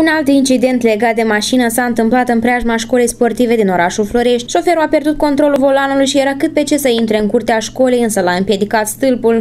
Un alt incident legat de mașină s-a întâmplat în preajma școlii sportive din orașul Florești. Șoferul a pierdut controlul volanului și era cât pe ce să intre în curtea școlii, însă l-a împiedicat stâlpul